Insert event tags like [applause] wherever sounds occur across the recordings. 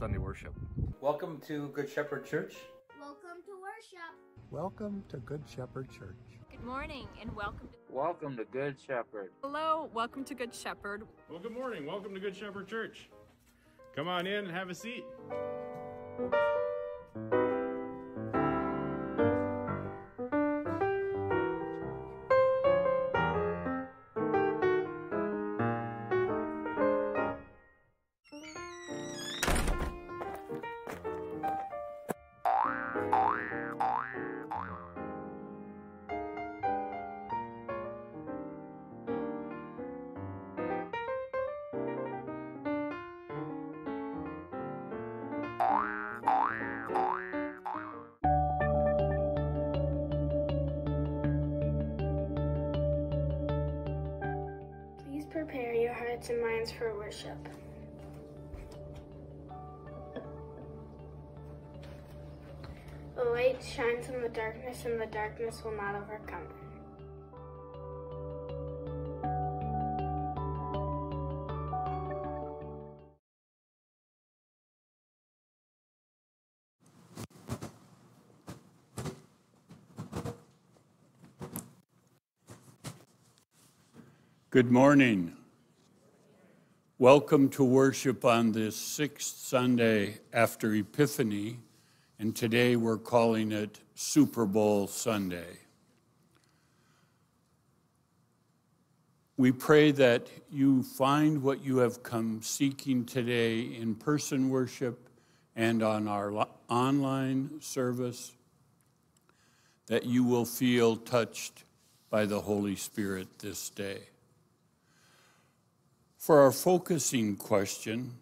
welcome to Sunday worship. Welcome to Good Shepherd Church. Welcome to worship. Welcome to Good Shepherd Church. Good morning and welcome to Welcome to Good Shepherd. Hello, welcome to Good Shepherd. Well, good morning. Welcome to Good Shepherd Church. Come on in and have a seat. And the darkness will not overcome it. Good morning. Welcome to worship on this sixth Sunday after Epiphany, and today we're calling it Super Bowl Sunday. We pray that you find what you have come seeking today in person worship and on our online service, that you will feel touched by the Holy Spirit this day. For our focusing question,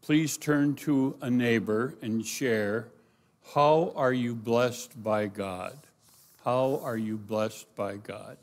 please turn to a neighbor and share How are you blessed by God? How are you blessed by God?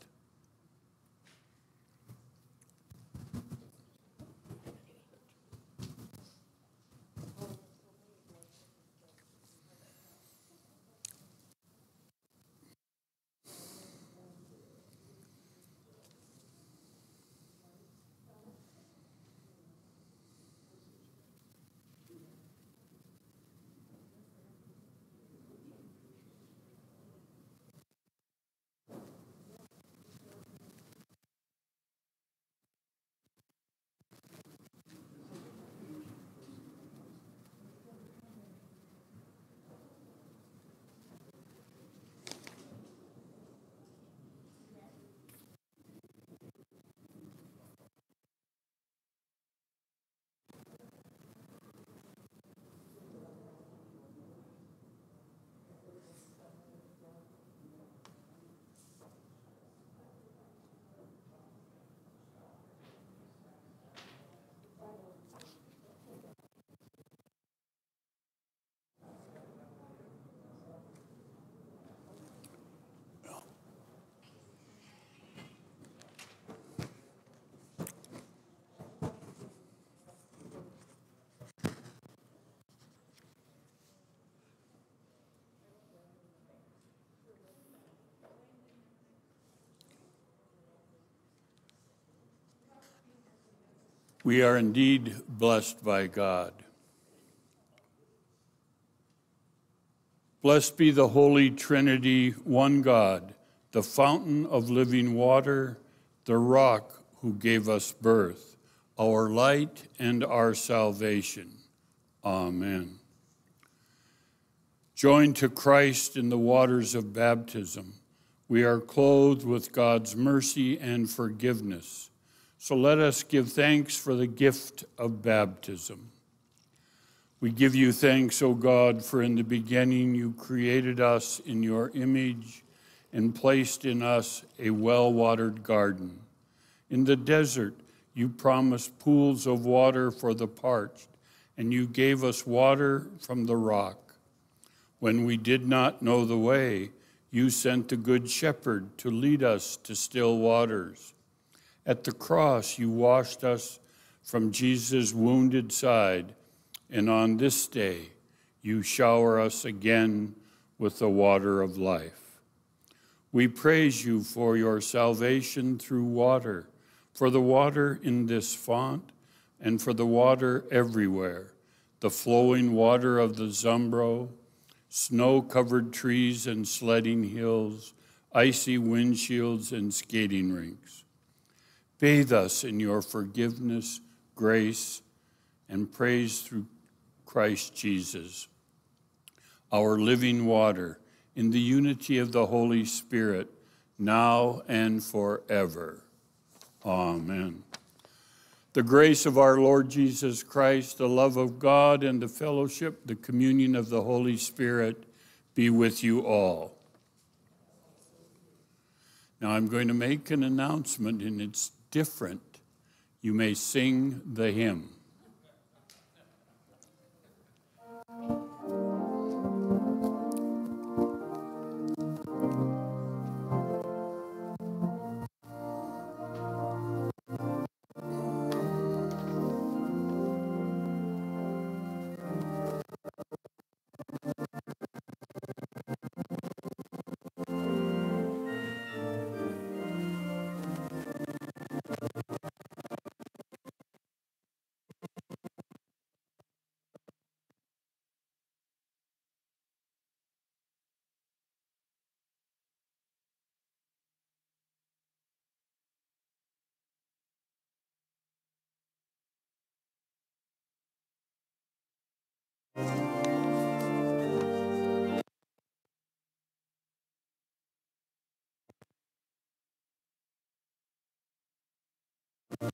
We are indeed blessed by God. Blessed be the Holy Trinity, one God, the fountain of living water, the rock who gave us birth, our light and our salvation. Amen. Joined to Christ in the waters of baptism, we are clothed with God's mercy and forgiveness. So let us give thanks for the gift of baptism. We give you thanks, O God, for in the beginning you created us in your image and placed in us a well watered garden. In the desert, you promised pools of water for the parched, and you gave us water from the rock. When we did not know the way, you sent the Good Shepherd to lead us to still waters. At the cross, you washed us from Jesus' wounded side, and on this day, you shower us again with the water of life. We praise you for your salvation through water, for the water in this font, and for the water everywhere, the flowing water of the Zumbro, snow covered trees and sledding hills, icy windshields and skating rinks. Bathe us in your forgiveness, grace, and praise through Christ Jesus, our living water, in the unity of the Holy Spirit, now and forever. Amen. The grace of our Lord Jesus Christ, the love of God, and the fellowship, the communion of the Holy Spirit be with you all. Now I'm going to make an announcement, and it's different. You may sing the hymn.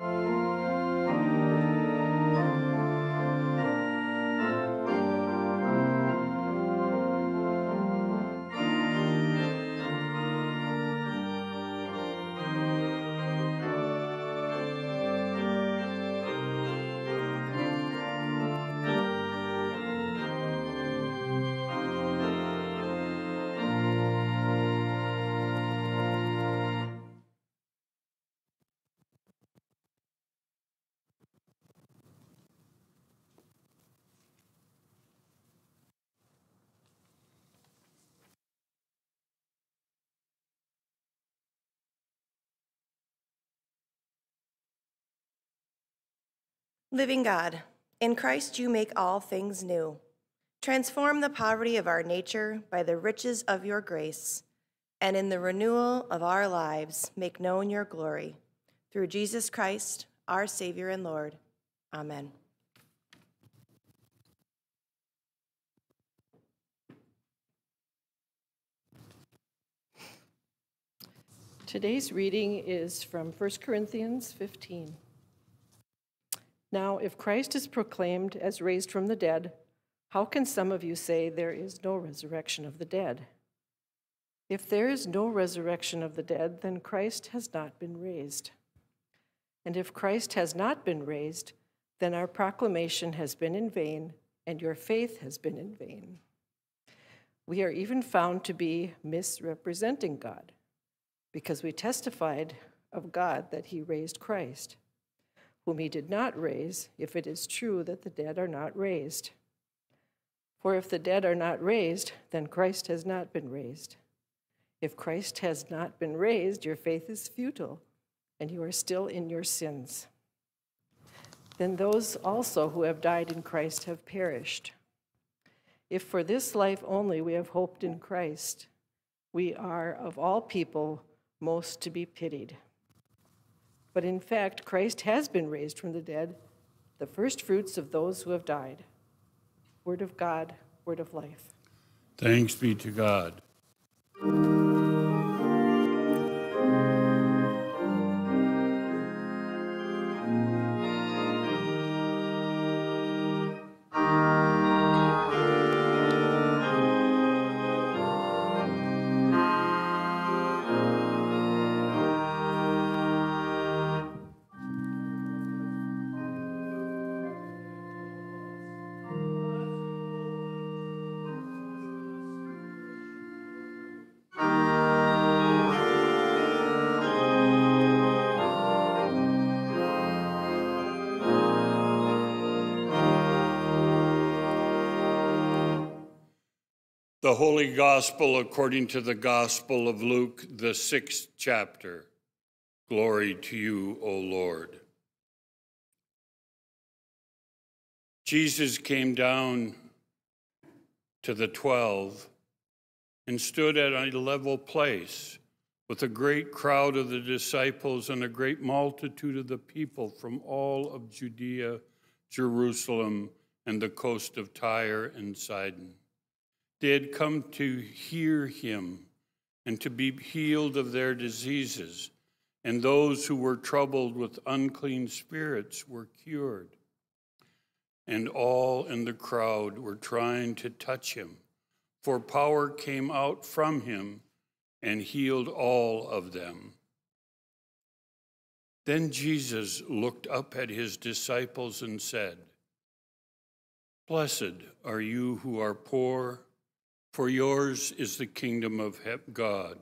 you Living God, in Christ you make all things new. Transform the poverty of our nature by the riches of your grace, and in the renewal of our lives make known your glory. Through Jesus Christ, our Savior and Lord. Amen. Today's reading is from 1 Corinthians 15. Now, if Christ is proclaimed as raised from the dead, how can some of you say there is no resurrection of the dead? If there is no resurrection of the dead, then Christ has not been raised. And if Christ has not been raised, then our proclamation has been in vain, and your faith has been in vain. We are even found to be misrepresenting God, because we testified of God that he raised Christ whom he did not raise, if it is true that the dead are not raised. For if the dead are not raised, then Christ has not been raised. If Christ has not been raised, your faith is futile, and you are still in your sins. Then those also who have died in Christ have perished. If for this life only we have hoped in Christ, we are of all people most to be pitied. But in fact, Christ has been raised from the dead, the first fruits of those who have died. Word of God, word of life. Thanks be to God. The Holy Gospel according to the Gospel of Luke, the sixth chapter. Glory to you, O Lord. Jesus came down to the twelve and stood at a level place with a great crowd of the disciples and a great multitude of the people from all of Judea, Jerusalem, and the coast of Tyre and Sidon. They had come to hear him and to be healed of their diseases, and those who were troubled with unclean spirits were cured. And all in the crowd were trying to touch him, for power came out from him and healed all of them. Then Jesus looked up at his disciples and said, Blessed are you who are poor for yours is the kingdom of God.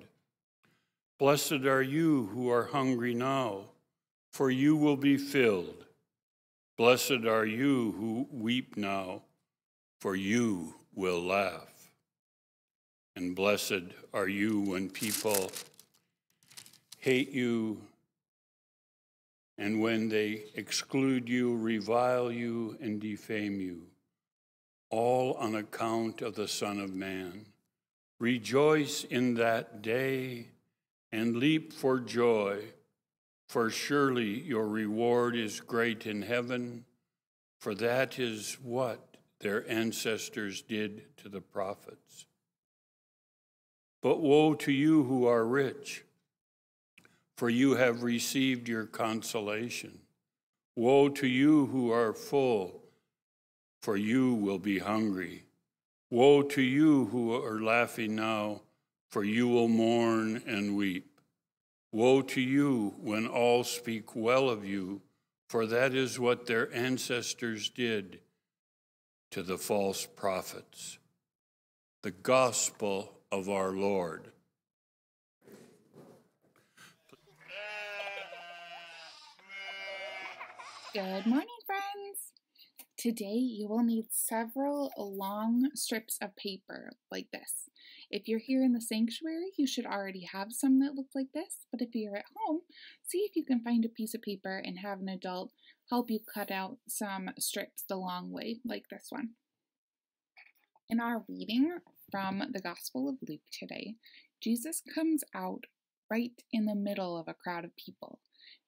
Blessed are you who are hungry now, for you will be filled. Blessed are you who weep now, for you will laugh. And blessed are you when people hate you and when they exclude you, revile you, and defame you all on account of the Son of Man. Rejoice in that day and leap for joy, for surely your reward is great in heaven, for that is what their ancestors did to the prophets. But woe to you who are rich, for you have received your consolation. Woe to you who are full for you will be hungry. Woe to you who are laughing now, for you will mourn and weep. Woe to you when all speak well of you, for that is what their ancestors did to the false prophets. The gospel of our Lord. Good morning. Today you will need several long strips of paper like this. If you're here in the sanctuary, you should already have some that look like this, but if you're at home, see if you can find a piece of paper and have an adult help you cut out some strips the long way, like this one. In our reading from the Gospel of Luke today, Jesus comes out right in the middle of a crowd of people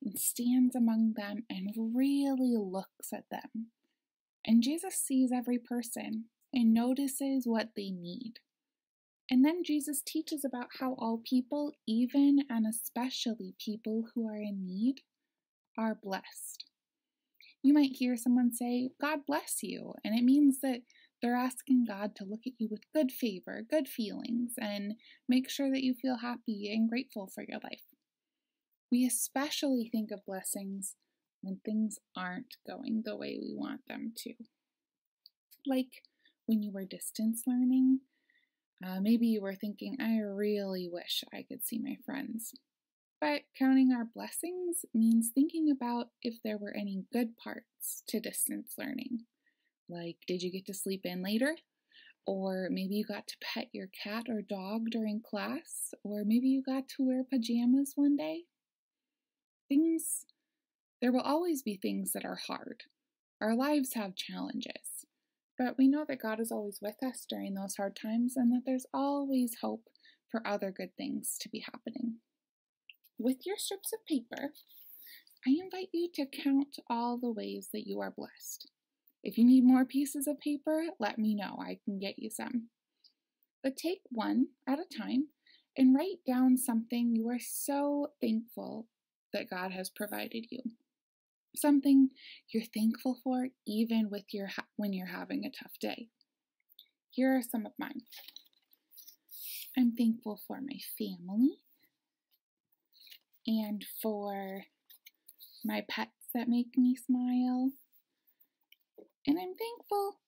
and stands among them and really looks at them. And Jesus sees every person and notices what they need. And then Jesus teaches about how all people, even and especially people who are in need, are blessed. You might hear someone say, God bless you, and it means that they're asking God to look at you with good favor, good feelings, and make sure that you feel happy and grateful for your life. We especially think of blessings when things aren't going the way we want them to. Like when you were distance learning, uh, maybe you were thinking, I really wish I could see my friends. But counting our blessings means thinking about if there were any good parts to distance learning. Like, did you get to sleep in later? Or maybe you got to pet your cat or dog during class? Or maybe you got to wear pajamas one day? Things there will always be things that are hard. Our lives have challenges. But we know that God is always with us during those hard times and that there's always hope for other good things to be happening. With your strips of paper, I invite you to count all the ways that you are blessed. If you need more pieces of paper, let me know. I can get you some. But take one at a time and write down something you are so thankful that God has provided you. Something you're thankful for even with your when you're having a tough day. Here are some of mine. I'm thankful for my family and for my pets that make me smile. And I'm thankful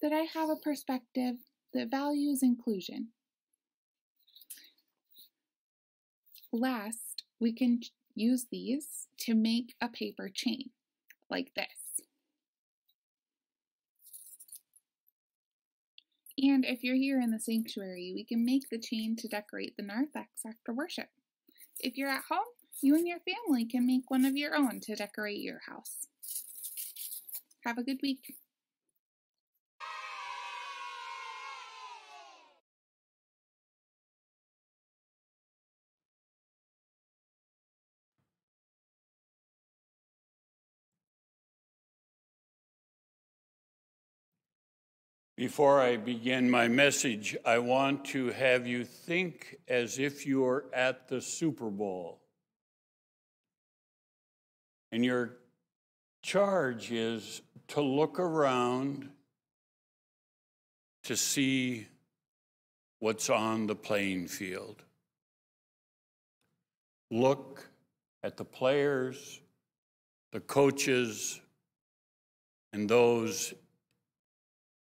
that I have a perspective that values inclusion. Last, we can use these to make a paper chain like this. And if you're here in the sanctuary, we can make the chain to decorate the narthex after worship. If you're at home, you and your family can make one of your own to decorate your house. Have a good week. Before I begin my message, I want to have you think as if you're at the Super Bowl. And your charge is to look around to see what's on the playing field. Look at the players, the coaches, and those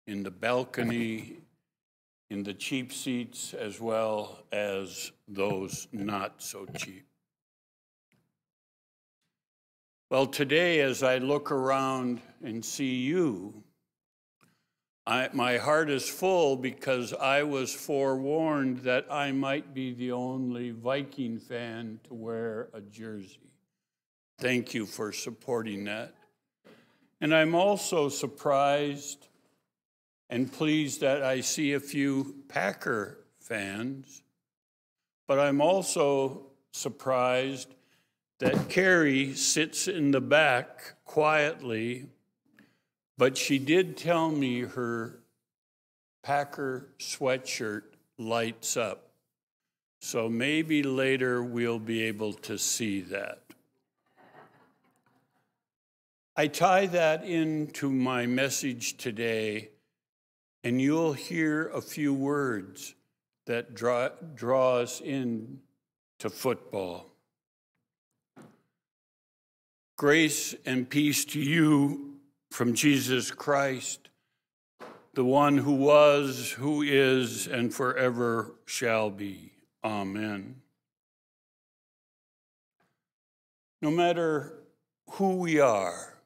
in the balcony, in the cheap seats, as well as those not so cheap. Well, today, as I look around and see you, I, my heart is full because I was forewarned that I might be the only Viking fan to wear a jersey. Thank you for supporting that. And I'm also surprised and pleased that I see a few Packer fans, but I'm also surprised that Carrie sits in the back quietly, but she did tell me her Packer sweatshirt lights up. So maybe later we'll be able to see that. I tie that into my message today and you'll hear a few words that draw, draw us in to football. Grace and peace to you from Jesus Christ, the one who was, who is, and forever shall be. Amen. No matter who we are,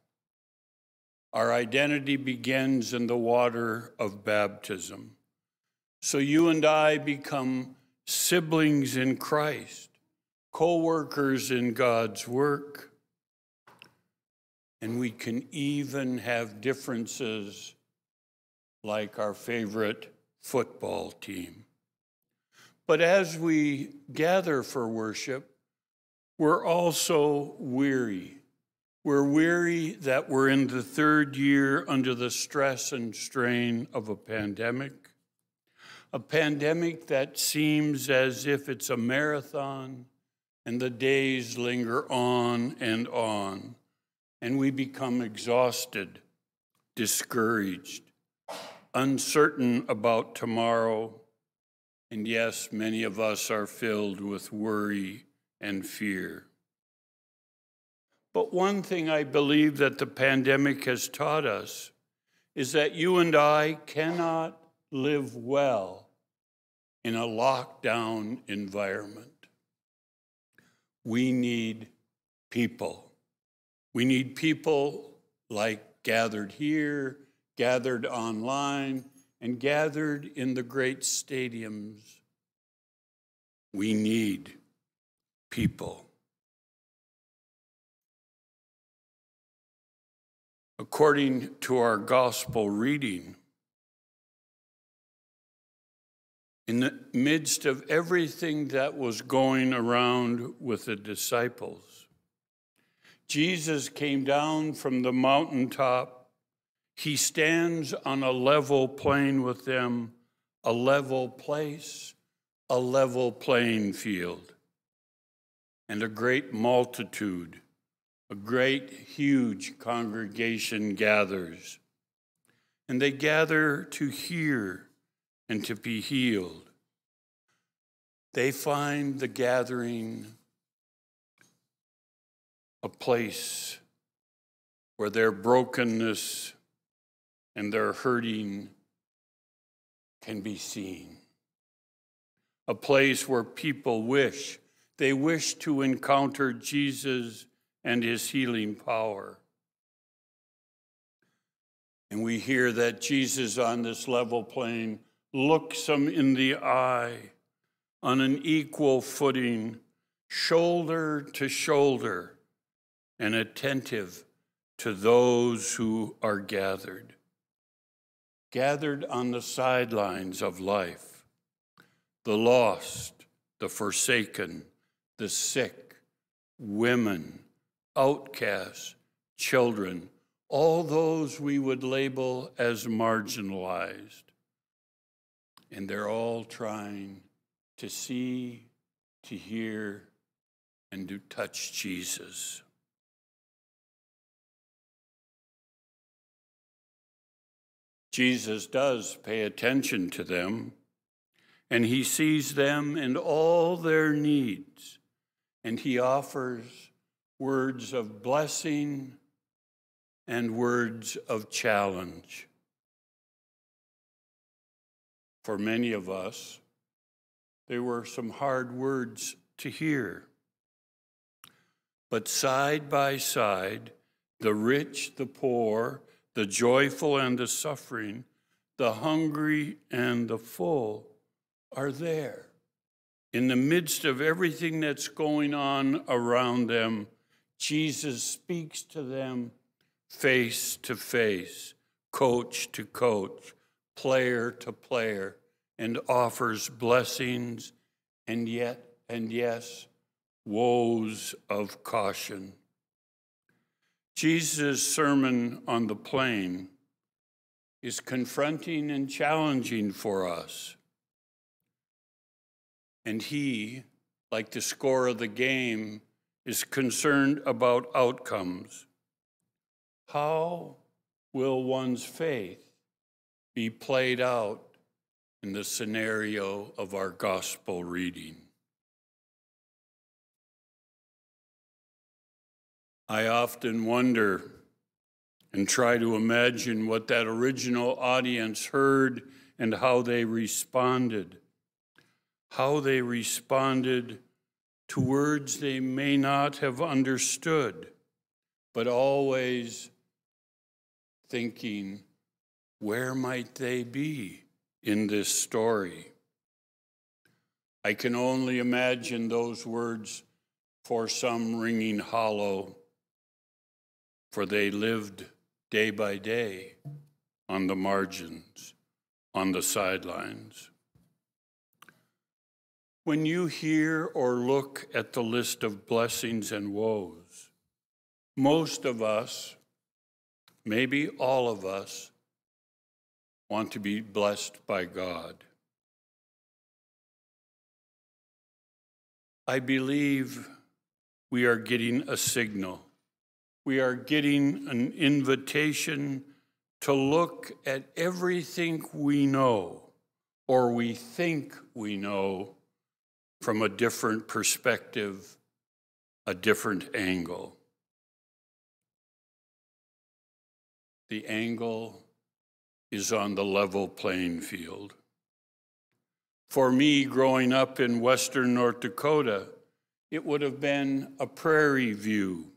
our identity begins in the water of baptism. So you and I become siblings in Christ, co workers in God's work. And we can even have differences like our favorite football team. But as we gather for worship, we're also weary we're weary that we're in the third year under the stress and strain of a pandemic, a pandemic that seems as if it's a marathon and the days linger on and on, and we become exhausted, discouraged, uncertain about tomorrow, and yes, many of us are filled with worry and fear. But one thing I believe that the pandemic has taught us is that you and I cannot live well in a lockdown environment. We need people. We need people like gathered here, gathered online, and gathered in the great stadiums. We need people. According to our gospel reading. In the midst of everything that was going around with the disciples, Jesus came down from the mountaintop. He stands on a level plain with them, a level place, a level playing field. And a great multitude, a great, huge congregation gathers. And they gather to hear and to be healed. They find the gathering a place where their brokenness and their hurting can be seen. A place where people wish, they wish to encounter Jesus and his healing power. And we hear that Jesus on this level plane looks them in the eye on an equal footing, shoulder to shoulder and attentive to those who are gathered. Gathered on the sidelines of life, the lost, the forsaken, the sick, women, outcasts, children, all those we would label as marginalized. And they're all trying to see, to hear, and to touch Jesus. Jesus does pay attention to them, and he sees them and all their needs, and he offers words of blessing and words of challenge. For many of us, they were some hard words to hear. But side by side, the rich, the poor, the joyful and the suffering, the hungry and the full are there. In the midst of everything that's going on around them, Jesus speaks to them face to face, coach to coach, player to player, and offers blessings and yet, and yes, woes of caution. Jesus' sermon on the plain is confronting and challenging for us. And he, like the score of the game, is concerned about outcomes. How will one's faith be played out in the scenario of our gospel reading? I often wonder and try to imagine what that original audience heard and how they responded. How they responded to words they may not have understood, but always thinking, where might they be in this story? I can only imagine those words for some ringing hollow for they lived day by day on the margins, on the sidelines. When you hear or look at the list of blessings and woes, most of us, maybe all of us, want to be blessed by God. I believe we are getting a signal we are getting an invitation to look at everything we know or we think we know from a different perspective, a different angle. The angle is on the level playing field. For me, growing up in western North Dakota, it would have been a prairie view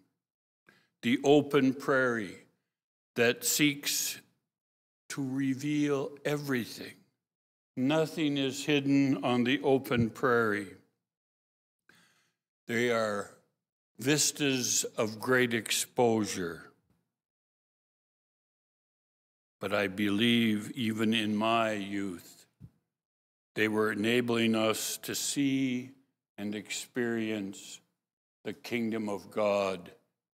the open prairie that seeks to reveal everything. Nothing is hidden on the open prairie. They are vistas of great exposure. But I believe even in my youth, they were enabling us to see and experience the kingdom of God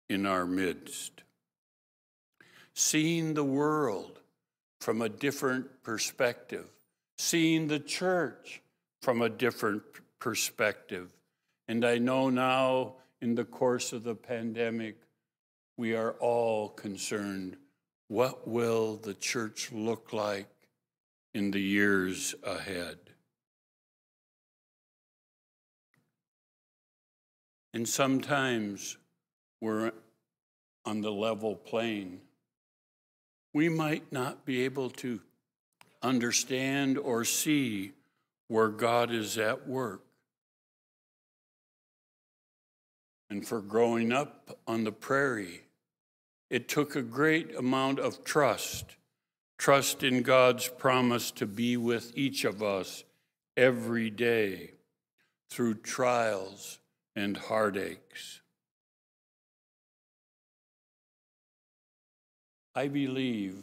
in our midst. Seeing the world from a different perspective, seeing the church from a different perspective. And I know now, in the course of the pandemic, we are all concerned what will the church look like in the years ahead? And sometimes we're on the level plane. We might not be able to understand or see where God is at work. And for growing up on the prairie, it took a great amount of trust trust in God's promise to be with each of us every day through trials and heartaches. I believe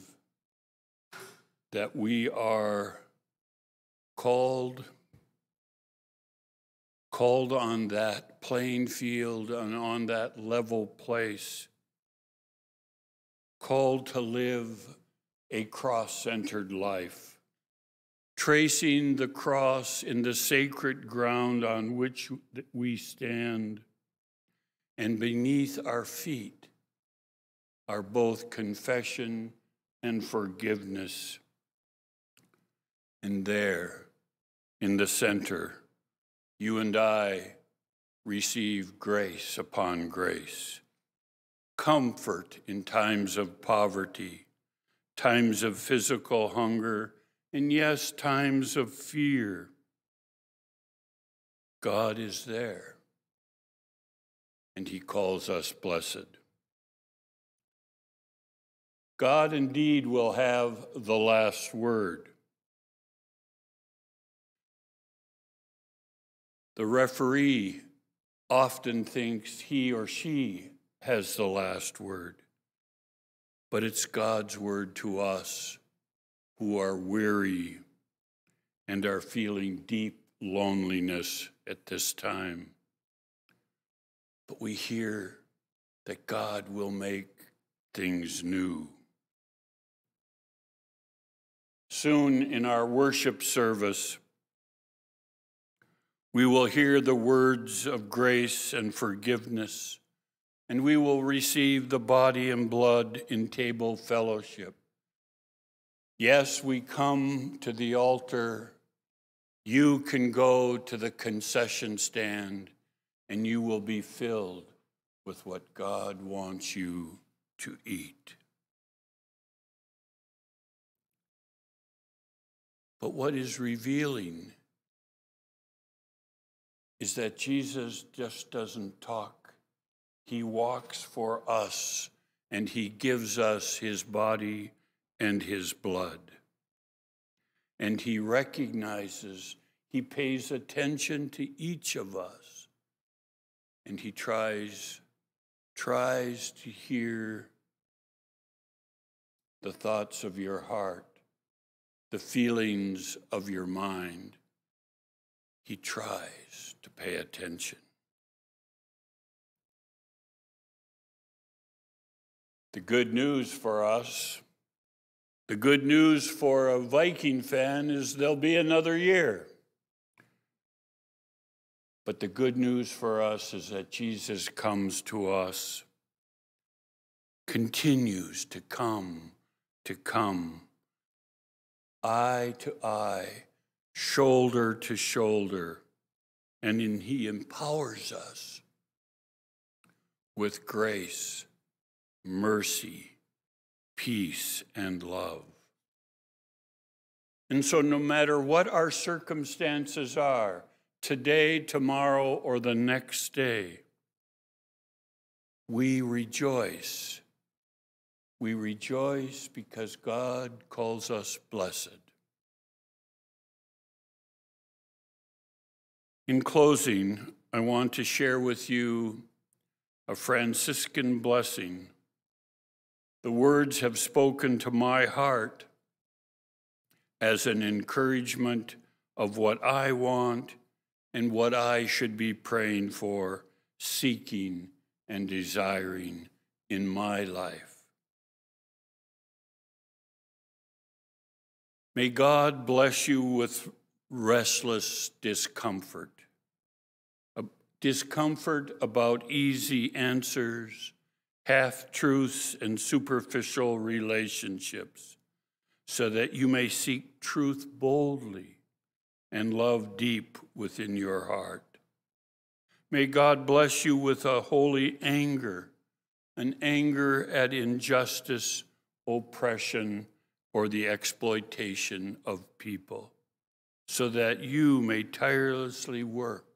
that we are called called on that playing field and on that level place called to live a cross centered life, tracing the cross in the sacred ground on which we stand, and beneath our feet are both confession and forgiveness. And there, in the center, you and I receive grace upon grace, comfort in times of poverty times of physical hunger, and yes, times of fear. God is there, and He calls us blessed. God indeed will have the last word. The referee often thinks he or she has the last word but it's God's word to us who are weary and are feeling deep loneliness at this time. But we hear that God will make things new. Soon in our worship service, we will hear the words of grace and forgiveness and we will receive the body and blood in table fellowship. Yes, we come to the altar. You can go to the concession stand and you will be filled with what God wants you to eat. But what is revealing is that Jesus just doesn't talk he walks for us and he gives us his body and his blood. And he recognizes, he pays attention to each of us. And he tries, tries to hear the thoughts of your heart, the feelings of your mind. He tries to pay attention. The good news for us, the good news for a Viking fan is there'll be another year. But the good news for us is that Jesus comes to us, continues to come, to come, eye to eye, shoulder to shoulder, and in, He empowers us with grace mercy, peace, and love. And so, no matter what our circumstances are, today, tomorrow, or the next day, we rejoice. We rejoice because God calls us blessed. In closing, I want to share with you a Franciscan blessing the words have spoken to my heart as an encouragement of what I want and what I should be praying for, seeking, and desiring in my life. May God bless you with restless discomfort, discomfort about easy answers, half truths, and superficial relationships, so that you may seek truth boldly and love deep within your heart. May God bless you with a holy anger, an anger at injustice, oppression, or the exploitation of people, so that you may tirelessly work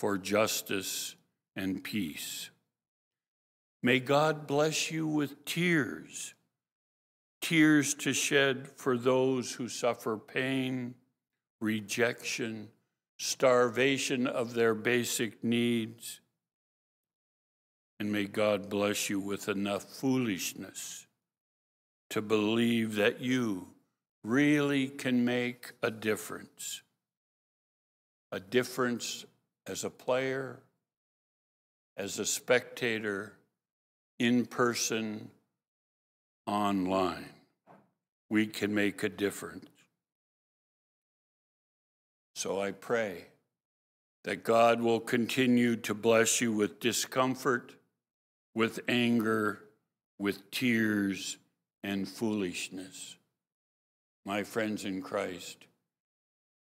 for justice and peace. May God bless you with tears, tears to shed for those who suffer pain, rejection, starvation of their basic needs. And may God bless you with enough foolishness to believe that you really can make a difference. A difference as a player, as a spectator, in person, online. We can make a difference. So I pray that God will continue to bless you with discomfort, with anger, with tears, and foolishness. My friends in Christ,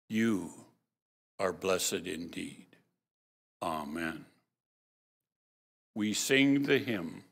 you are blessed indeed. Amen. We sing the hymn.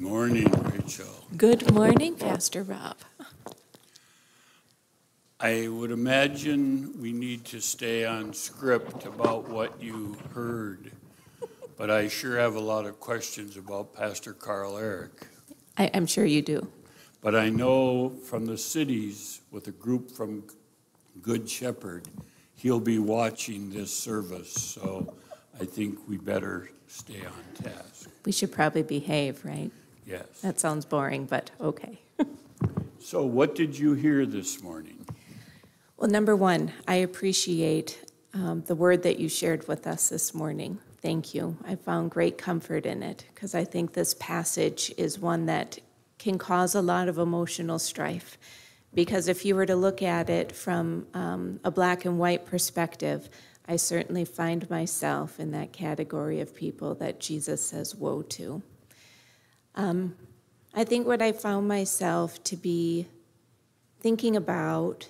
Morning, Rachel. Good morning, Pastor Rob. I would imagine we need to stay on script about what you heard, but I sure have a lot of questions about Pastor Carl Eric. I, am sure you do. But I know from the cities with a group from Good Shepherd, he'll be watching this service, so I think we better stay on task. We should probably behave, right? Yes. That sounds boring, but okay. [laughs] So, what did you hear this morning? Well, number one, I appreciate um, the word that you shared with us this morning. Thank you. I found great comfort in it because I think this passage is one that can cause a lot of emotional strife. Because if you were to look at it from um, a black and white perspective, I certainly find myself in that category of people that Jesus says woe to. Um, I think what I found myself to be thinking about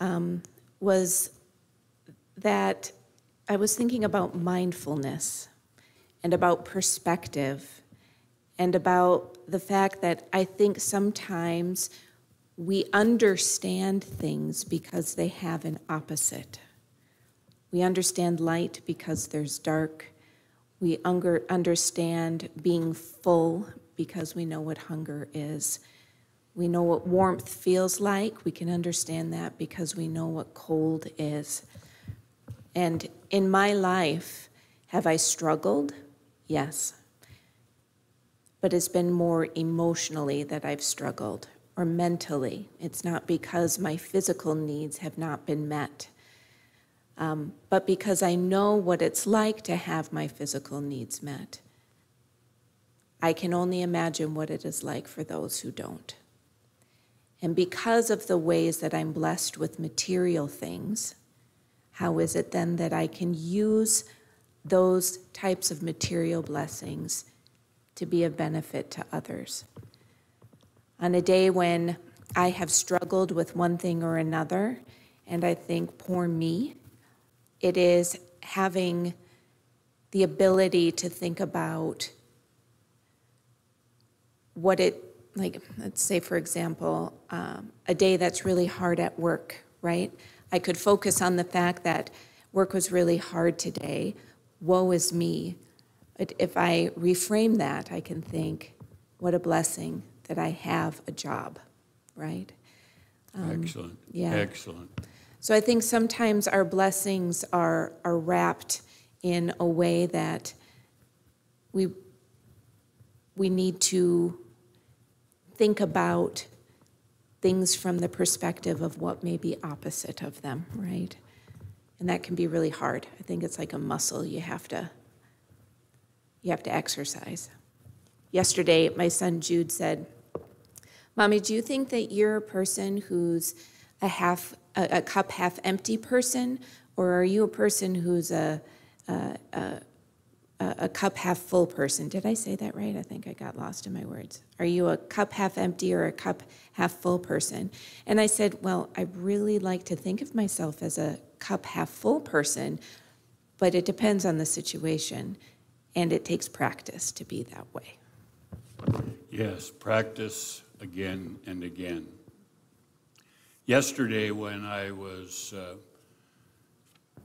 um, was that I was thinking about mindfulness and about perspective and about the fact that I think sometimes we understand things because they have an opposite. We understand light because there's dark. We under, understand being full because we know what hunger is. We know what warmth feels like. We can understand that because we know what cold is. And in my life, have I struggled? Yes. But it's been more emotionally that I've struggled or mentally. It's not because my physical needs have not been met, um, but because I know what it's like to have my physical needs met. I can only imagine what it is like for those who don't. And because of the ways that I'm blessed with material things, how is it then that I can use those types of material blessings to be of benefit to others? On a day when I have struggled with one thing or another, and I think, poor me, it is having the ability to think about what it, like, let's say, for example, um, a day that's really hard at work, right? I could focus on the fact that work was really hard today. Woe is me. But if I reframe that, I can think, what a blessing that I have a job, right? Um, Excellent. Yeah. Excellent. So I think sometimes our blessings are, are wrapped in a way that we, we need to think about things from the perspective of what may be opposite of them, right? And that can be really hard. I think it's like a muscle you have to you have to exercise. Yesterday, my son Jude said, "Mommy, do you think that you're a person who's a half a, a cup half empty person, or are you a person who's a, a, a a, cup half full person. Did I say that right? I think I got lost in my words. Are you a cup half empty or a cup half full person? And I said, Well, I really like to think of myself as a cup half full person, but it depends on the situation, and it takes practice to be that way. Yes, practice again and again. Yesterday, when I was uh,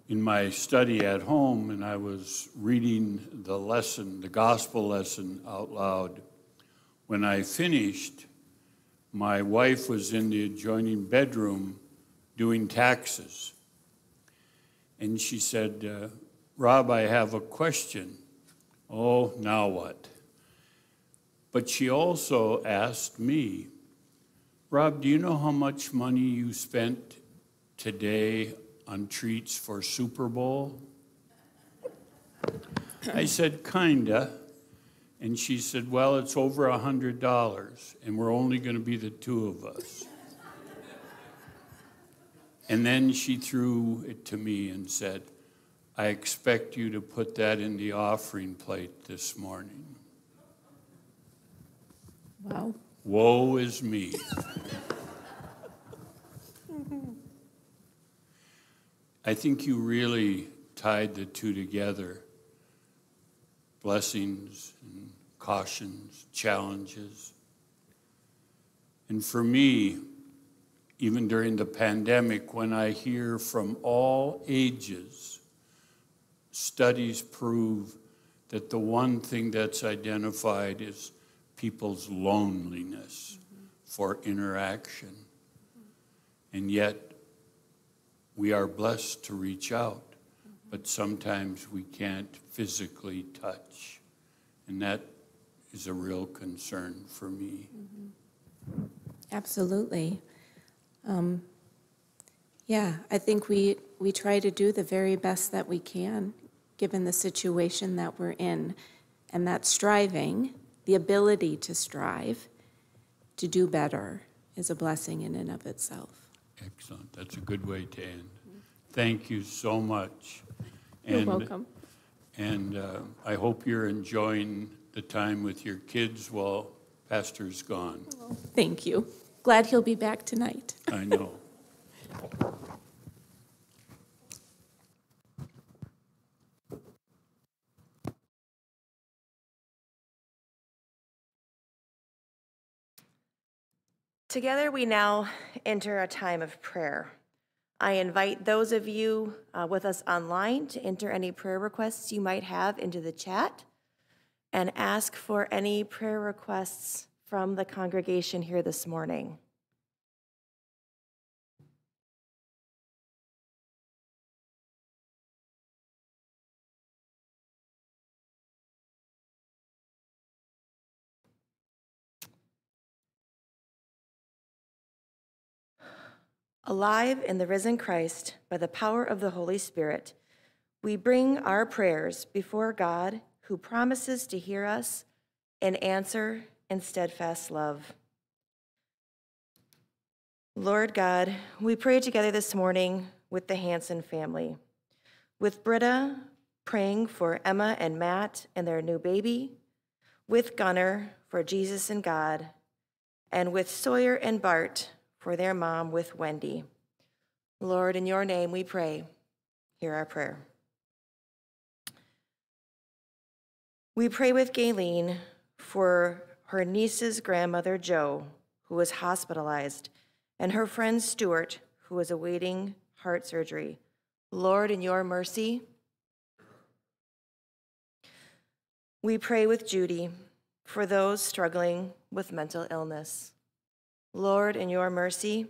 in my study at home and I was reading the lesson, the gospel lesson out loud. When I finished, my wife was in the adjoining bedroom doing taxes. And she said, uh, Rob, I have a question. Oh, now what? But she also asked me, Rob, do you know how much money you spent today on treats for Super Bowl? I said, kinda. And she said, well, it's over a $100, and we're only going to be the two of us. and then she threw it to me and said, I expect you to put that in the offering plate this morning. Wow. Woe is me. I think you really tied the two together blessings and cautions, challenges. And for me, even during the pandemic, when I hear from all ages, studies prove that the one thing that's identified is people's loneliness mm-hmm. for interaction. And yet, we are blessed to reach out, but sometimes we can't physically touch. And that is a real concern for me. Absolutely. Um, yeah, I think we, we try to do the very best that we can, given the situation that we're in. And that striving, the ability to strive, to do better, is a blessing in and of itself. Excellent. That's a good way to end. Thank you so much. You're And- welcome. And uh, I hope you're enjoying the time with your kids while Pastor's gone. Thank you. Glad he'll be back tonight. I know. [laughs] Together, we now enter a time of prayer. I invite those of you uh, with us online to enter any prayer requests you might have into the chat and ask for any prayer requests from the congregation here this morning. Alive in the risen Christ by the power of the Holy Spirit, we bring our prayers before God who promises to hear us and answer in steadfast love. Lord God, we pray together this morning with the Hanson family, with Britta praying for Emma and Matt and their new baby, with Gunnar for Jesus and God, and with Sawyer and Bart for their mom with Wendy. Lord, in your name we pray. Hear our prayer. We pray with Gayleen for her niece's grandmother, Joe, who was hospitalized, and her friend Stuart, who was awaiting heart surgery. Lord, in your mercy, we pray with Judy for those struggling with mental illness. Lord, in your mercy,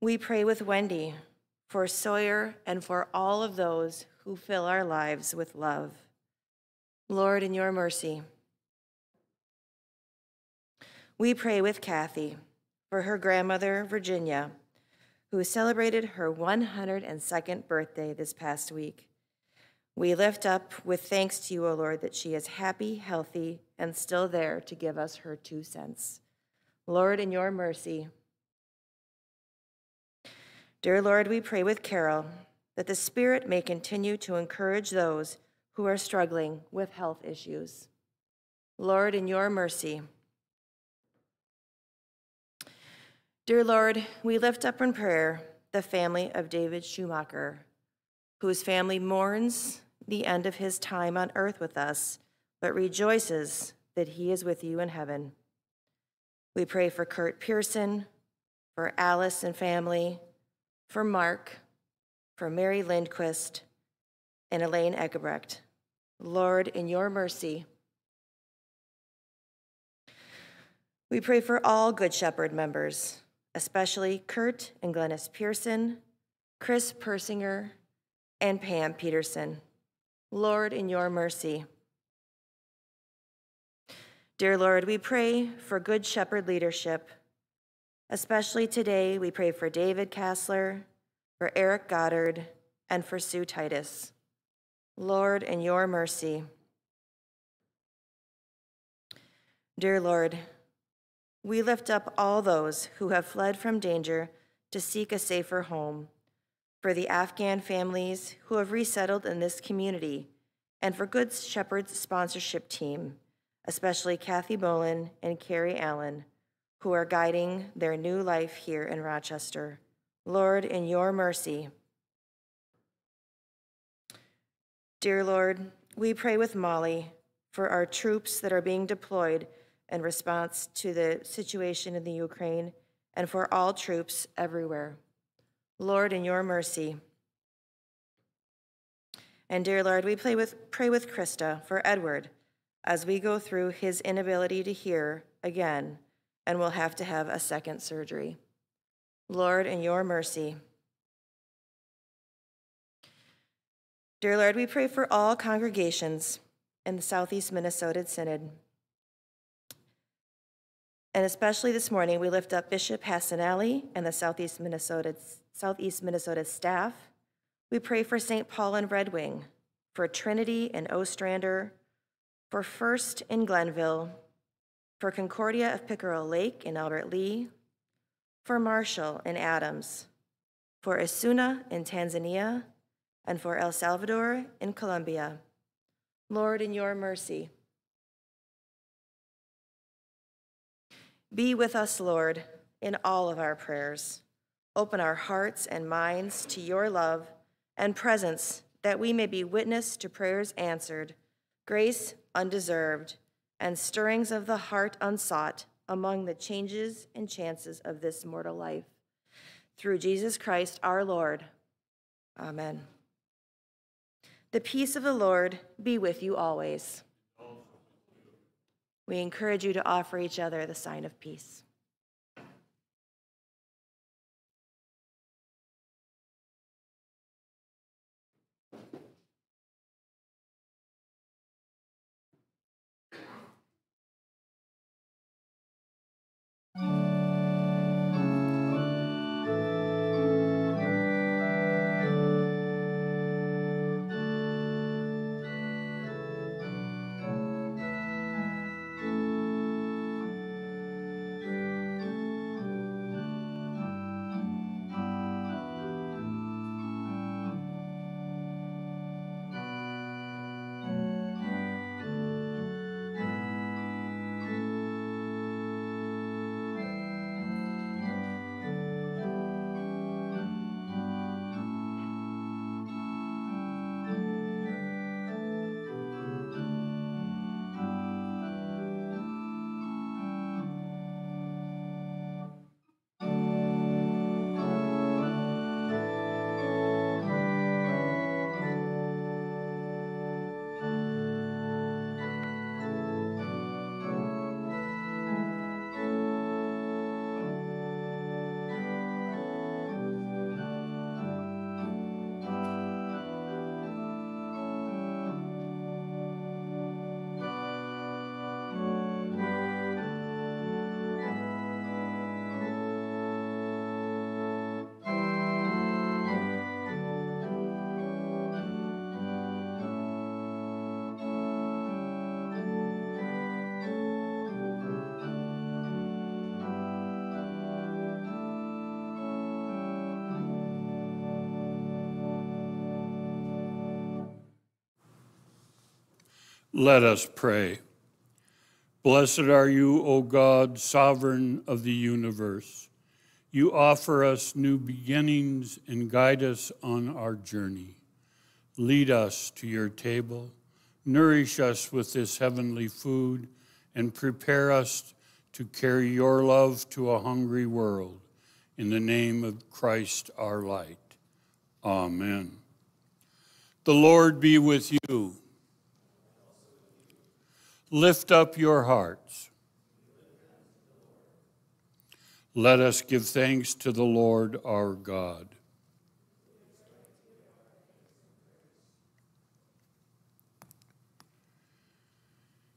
we pray with Wendy for Sawyer and for all of those who fill our lives with love. Lord, in your mercy, we pray with Kathy for her grandmother, Virginia, who celebrated her 102nd birthday this past week. We lift up with thanks to you, O Lord, that she is happy, healthy, and still there to give us her two cents. Lord, in your mercy. Dear Lord, we pray with Carol that the Spirit may continue to encourage those who are struggling with health issues. Lord, in your mercy. Dear Lord, we lift up in prayer the family of David Schumacher, whose family mourns the end of his time on earth with us, but rejoices that he is with you in heaven. We pray for Kurt Pearson, for Alice and family, for Mark, for Mary Lindquist, and Elaine Egebrecht. Lord, in your mercy, we pray for all Good Shepherd members, especially Kurt and Glennis Pearson, Chris Persinger, and Pam Peterson. Lord, in your mercy. Dear Lord, we pray for Good Shepherd leadership. Especially today, we pray for David Kassler, for Eric Goddard, and for Sue Titus. Lord, in your mercy. Dear Lord, we lift up all those who have fled from danger to seek a safer home, for the Afghan families who have resettled in this community, and for Good Shepherd's sponsorship team, especially Kathy Bolin and Carrie Allen, who are guiding their new life here in Rochester. Lord, in your mercy. Dear Lord, we pray with Molly for our troops that are being deployed in response to the situation in the Ukraine and for all troops everywhere. Lord, in your mercy. And dear Lord, we pray with, pray with Krista for Edward as we go through his inability to hear again and will have to have a second surgery. Lord, in your mercy. Dear Lord, we pray for all congregations in the Southeast Minnesota Synod. And especially this morning, we lift up Bishop Hassanally and the Southeast Minnesota, Southeast Minnesota staff. We pray for St. Paul and Red Wing, for Trinity and Ostrander, for First in Glenville, for Concordia of Pickerel Lake in Albert Lea, for Marshall in Adams, for Isuna in Tanzania, and for El Salvador in Colombia. Lord, in your mercy. Be with us, Lord, in all of our prayers. Open our hearts and minds to your love and presence that we may be witness to prayers answered, grace undeserved, and stirrings of the heart unsought among the changes and chances of this mortal life. Through Jesus Christ our Lord. Amen. The peace of the Lord be with you always. We encourage you to offer each other the sign of peace. Let us pray. Blessed are you, O God, sovereign of the universe. You offer us new beginnings and guide us on our journey. Lead us to your table, nourish us with this heavenly food, and prepare us to carry your love to a hungry world. In the name of Christ our light. Amen. The Lord be with you. Lift up your hearts. Let us give thanks to the Lord our God.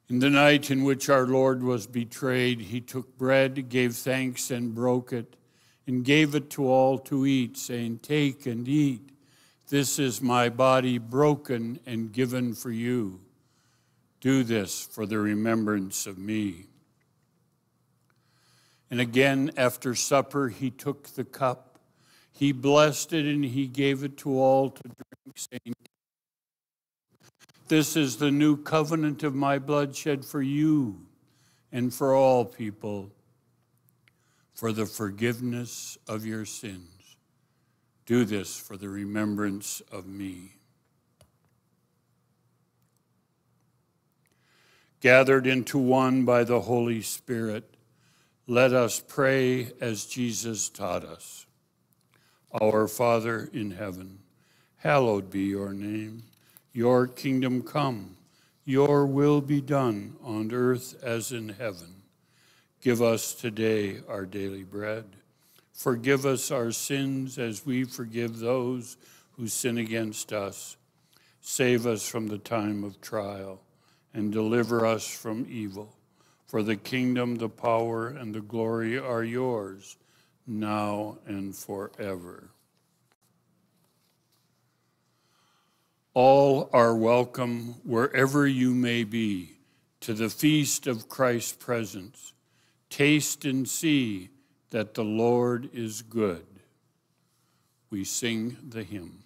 In the night in which our Lord was betrayed, he took bread, gave thanks, and broke it, and gave it to all to eat, saying, Take and eat. This is my body broken and given for you. Do this for the remembrance of me. And again, after supper, he took the cup. He blessed it and he gave it to all to drink, saying, This is the new covenant of my blood shed for you and for all people for the forgiveness of your sins. Do this for the remembrance of me. Gathered into one by the Holy Spirit, let us pray as Jesus taught us. Our Father in heaven, hallowed be your name. Your kingdom come, your will be done on earth as in heaven. Give us today our daily bread. Forgive us our sins as we forgive those who sin against us. Save us from the time of trial and deliver us from evil. For the kingdom, the power, and the glory are yours, now and forever. All are welcome wherever you may be to the feast of Christ's presence. Taste and see that the Lord is good. We sing the hymn.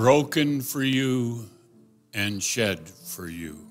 Broken for you and shed for you.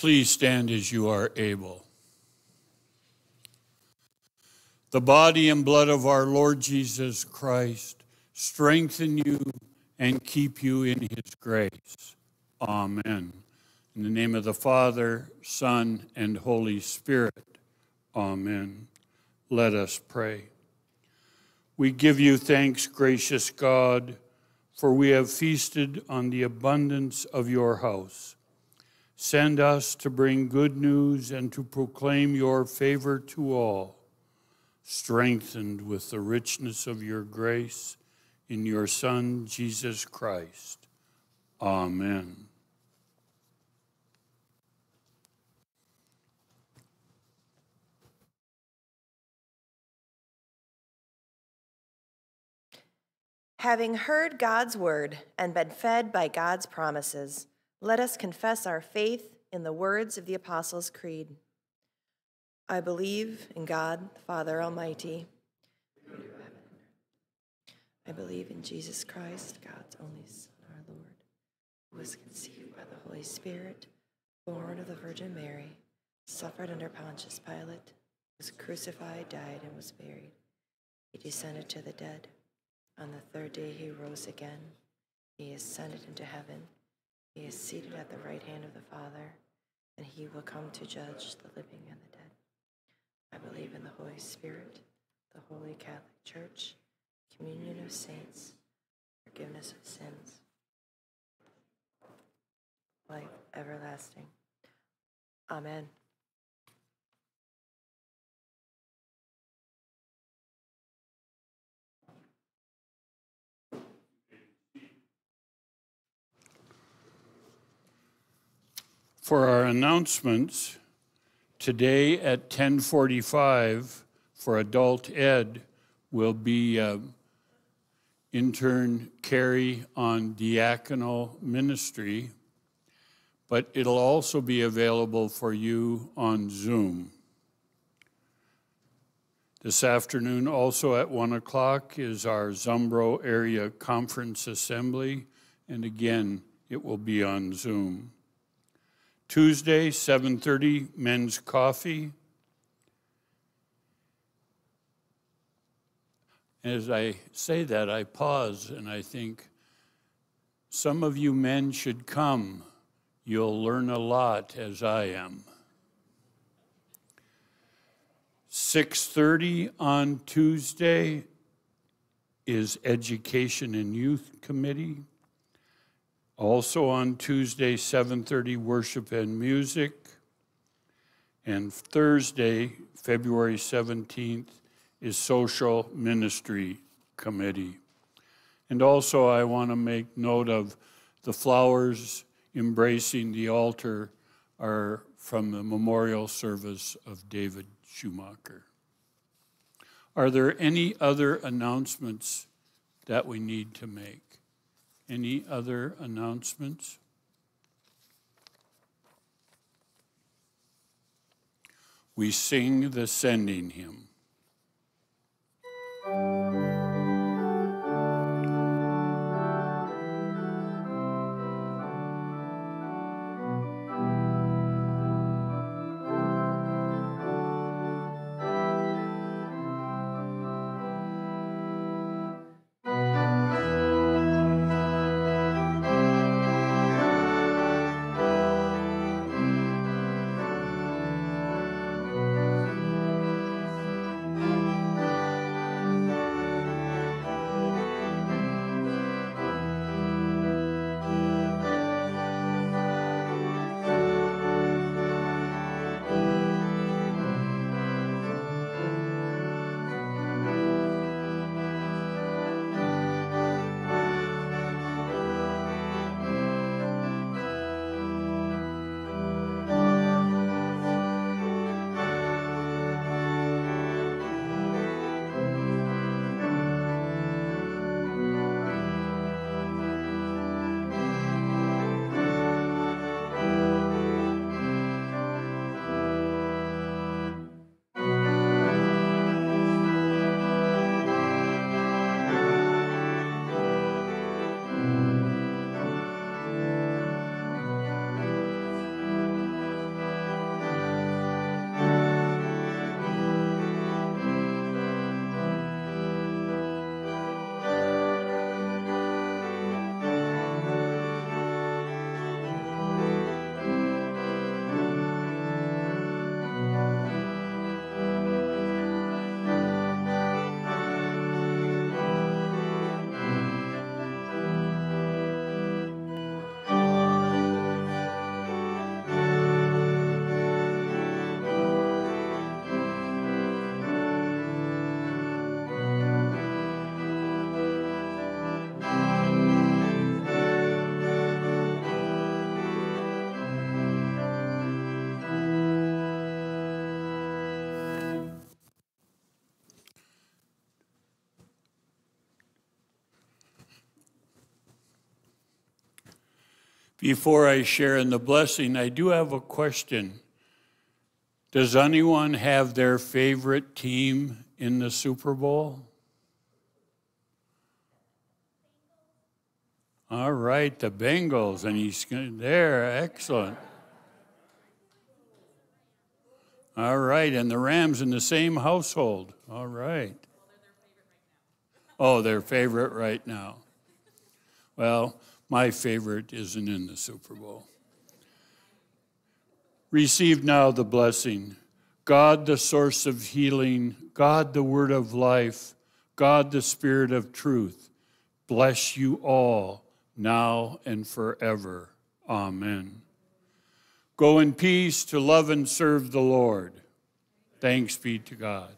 Please stand as you are able. The body and blood of our Lord Jesus Christ strengthen you and keep you in his grace. Amen. In the name of the Father, Son, and Holy Spirit. Amen. Let us pray. We give you thanks, gracious God, for we have feasted on the abundance of your house. Send us to bring good news and to proclaim your favor to all, strengthened with the richness of your grace in your Son, Jesus Christ. Amen. Having heard God's word and been fed by God's promises, let us confess our faith in the words of the Apostles' Creed. I believe in God, the Father Almighty. I believe in Jesus Christ, God's only Son, our Lord, who was conceived by the Holy Spirit, born of the Virgin Mary, suffered under Pontius Pilate, was crucified, died, and was buried. He descended to the dead. On the third day he rose again. He ascended into heaven. He is seated at the right hand of the Father, and he will come to judge the living and the dead. I believe in the Holy Spirit, the Holy Catholic Church, communion of saints, forgiveness of sins, life everlasting. Amen. For our announcements, today at 1045 for adult ed will be uh, intern Carrie on diaconal ministry, but it'll also be available for you on Zoom. This afternoon, also at 1 o'clock, is our Zumbro Area Conference Assembly, and again, it will be on Zoom. Tuesday, 7:30 men's coffee. As I say that, I pause and I think some of you men should come. You'll learn a lot as I am. 6:30 on Tuesday is Education and Youth Committee. Also on Tuesday, 7:30 worship and music. And Thursday, February 17th is social ministry committee. And also I want to make note of the flowers embracing the altar are from the memorial service of David Schumacher. Are there any other announcements that we need to make? Any other announcements? We sing the sending hymn. Before I share in the blessing, I do have a question. Does anyone have their favorite team in the Super Bowl? All right, the Bengals, and he's there. Excellent. All right, and the Rams in the same household. All right. Oh, their favorite right now. Well, my favorite isn't in the Super Bowl. Receive now the blessing. God, the source of healing, God, the word of life, God, the spirit of truth, bless you all now and forever. Amen. Go in peace to love and serve the Lord. Thanks be to God.